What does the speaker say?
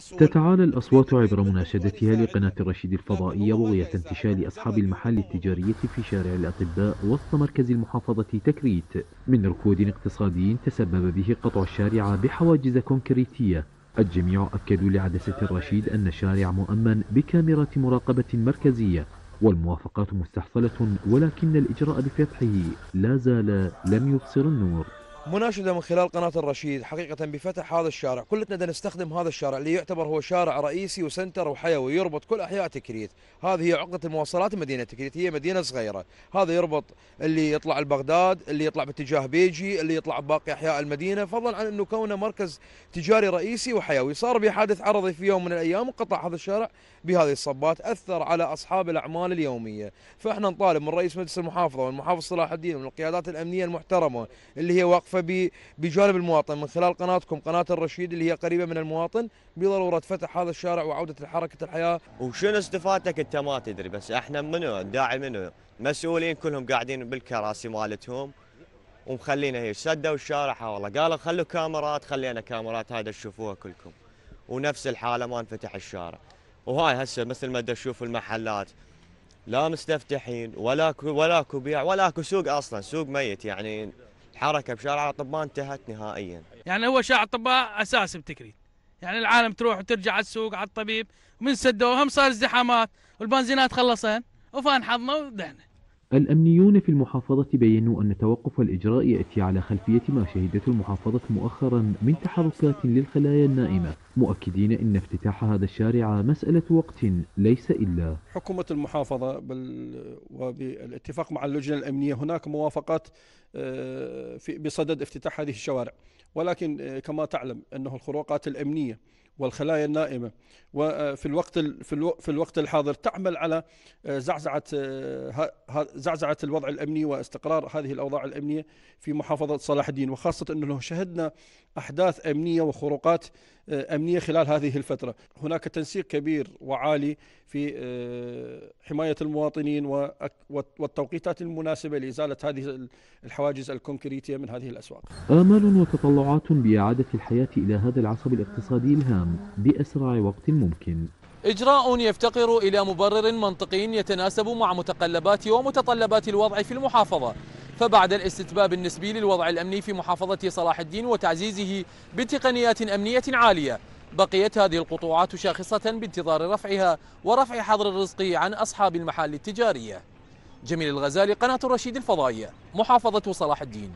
تتعالى الأصوات عبر مناشدتها لقناة الرشيد الفضائية بغية انتشال أصحاب المحل التجارية في شارع الأطباء وسط مركز المحافظة تكريت. من ركود اقتصادي تسبب به قطع الشارع بحواجز كونكريتية. الجميع أكدوا لعدسة الرشيد أن الشارع مؤمن بكاميرات مراقبة مركزية والموافقات مستحصلة ولكن الإجراء بفتحه لا زال لم يبصر النور. مناشدة من خلال قناة الرشيد حقيقة بفتح هذا الشارع. كلنا بدنا نستخدم هذا الشارع اللي يعتبر هو شارع رئيسي وسنتر وحيوي يربط كل أحياء تكريت. هذه هي عقده المواصلات مدينة تكريت هي مدينة صغيرة. هذا يربط اللي يطلع لبغداد اللي يطلع باتجاه بيجي اللي يطلع باقي أحياء المدينة فضلا عن إنه كونه مركز تجاري رئيسي وحيوي. صار بحادث عرضي في يوم من الأيام وقطع هذا الشارع بهذه الصبات أثر على أصحاب الأعمال اليومية. فإحنا نطالب من رئيس مجلس المحافظة والمحافظ صلاح الدين ومن القيادات الأمنية المحترمة اللي هي واقفة بجانب المواطن. من خلال قناتكم قناة الرشيد اللي هي قريبة من المواطن بضرورة فتح هذا الشارع وعودة حركه الحياة. وشنو استفادتك انت ما تدري بس إحنا منو؟ داعي منو؟ مسؤولين كلهم قاعدين بالكراسي مالتهم ومخلينا هيك. سدوا الشارع. والله. قالوا خلوا كاميرات. خلينا كاميرات. هذا تشوفوها كلكم. ونفس الحالة ما انفتح الشارع. وهاي هسه مثل ما تشوف المحلات. لا مستفتحين ولا ولا بيع ولا سوق أصلا. سوق ميت يعني. الحركه بشارع الاطباء انتهت نهائيا. يعني هو شارع الاطباء أساس بتكريت. يعني العالم تروح وترجع على السوق على الطبيب ومن سدوه هم صار ازدحامات والبنزينات خلصن وفان حظنا ودهنا. الأمنيون في المحافظة بينوا أن توقف الإجراء يأتي على خلفية ما شهدته المحافظة مؤخرا من تحركات للخلايا النائمة. مؤكدين أن افتتاح هذا الشارع مسألة وقت ليس إلا. حكومة المحافظة بال... وبالاتفاق مع اللجنة الأمنية هناك موافقات بصدد افتتاح هذه الشوارع. ولكن آه، كما تعلم أنه الخروقات الأمنية والخلايا النائمة وفي الوقت في الوقت الحاضر تعمل على آه، زعزعة آه، زعزعة الوضع الأمني واستقرار هذه الأوضاع الأمنية في محافظة صلاح الدين. وخاصة أنه شهدنا أحداث أمنية وخروقات آه، أمنية خلال هذه الفترة. هناك تنسيق كبير وعالي في حماية المواطنين والتوقيتات المناسبة لإزالة هذه الحواجز الكونكريتية من هذه الأسواق. آمال وتطلعات بإعادة الحياة إلى هذا العصب الاقتصادي الهام بأسرع وقت ممكن. إجراء يفتقر إلى مبرر منطقي يتناسب مع متقلبات ومتطلبات الوضع في المحافظة. فبعد الاستتباب النسبي للوضع الأمني في محافظة صلاح الدين وتعزيزه بتقنيات أمنية عالية بقيت هذه القطوعات شاخصة بانتظار رفعها ورفع حظر الرزق عن أصحاب المحال التجارية. جميل الغزالي قناة الرشيد الفضائية محافظة صلاح الدين.